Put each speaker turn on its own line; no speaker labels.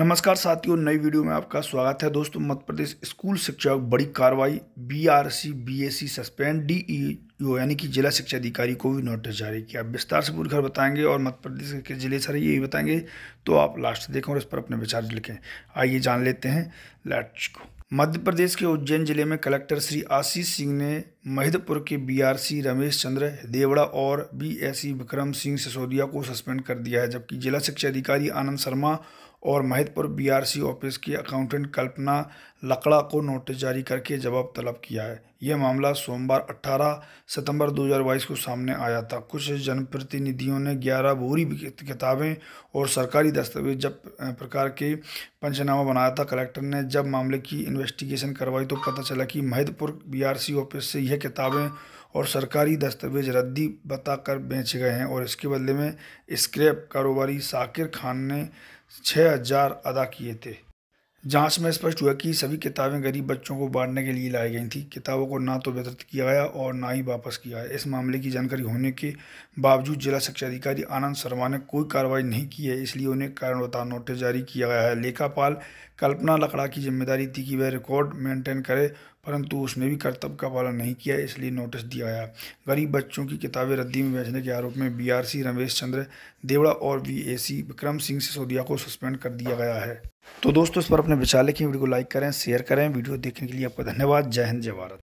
नमस्कार साथियों, नई वीडियो में आपका स्वागत है। दोस्तों मध्य प्रदेश स्कूल शिक्षा बड़ी कार्रवाई बीआरसी बीएससी सस्पेंड डीईओ यानी कि जिला शिक्षा अधिकारी को भी नोटिस जारी किया। विस्तार से पूरी खबर बताएँगे और मध्य प्रदेश के ज़िले सारे ये बताएँगे। तो आप लास्ट देखें और इस पर अपने विचार लिखें। आइए जान लेते हैं लेट्स को। मध्य प्रदेश के उज्जैन ज़िले में कलेक्टर श्री आशीष सिंह ने महिदपुर के बीआरसी रमेश चंद्र, देवड़ा और बीएससी विक्रम सिंह सिसोदिया को सस्पेंड कर दिया है, जबकि जिला शिक्षा अधिकारी आनंद शर्मा और महिदपुर बीआरसी ऑफ़िस की अकाउंटेंट कल्पना लकड़ा को नोटिस जारी करके जवाब तलब किया है। यह मामला सोमवार 18 सितंबर 2022 को सामने आया था। कुछ जनप्रतिनिधियों ने 11 भूरी किताबें और सरकारी दस्तावेज़ जब प्रकार के पंचनामा बनाया था, कलेक्टर ने जब मामले की इन्वेस्टिगेशन करवाई तो पता चला कि महिदपुर बीआरसी ऑफ़िस से यह किताबें और सरकारी दस्तावेज़ रद्दी बताकर बेचे गए हैं और इसके बदले में स्क्रैप कारोबारी साकिर खान ने छः हज़ार अदा किए थे। जाँच में स्पष्ट हुआ कि सभी किताबें गरीब बच्चों को बांटने के लिए लाई गई थी। किताबों को ना तो वितरित किया गया और ना ही वापस किया है इस मामले की जानकारी होने के बावजूद जिला शिक्षा अधिकारी आनंद शर्मा ने कोई कार्रवाई नहीं की है, इसलिए उन्हें कारण बता नोटिस जारी किया गया है। लेखापाल कल्पना लकड़ा की ज़िम्मेदारी थी कि वह रिकॉर्ड मेंटेन करे परंतु उसने भी कर्तव्य का पालन नहीं किया, इसलिए नोटिस दिया गया। गरीब बच्चों की किताबें रद्दी में बेचने के आरोप में बीआरसी रमेश चंद्र देवड़ा और वीएसी विक्रम सिंह सिसोदिया को सस्पेंड कर दिया गया है। तो दोस्तों, इस पर अपने विचार लिखें, वीडियो को लाइक करें शेयर करें, वीडियो देखने के लिए आपका धन्यवाद। जय हिंद, जय भारत।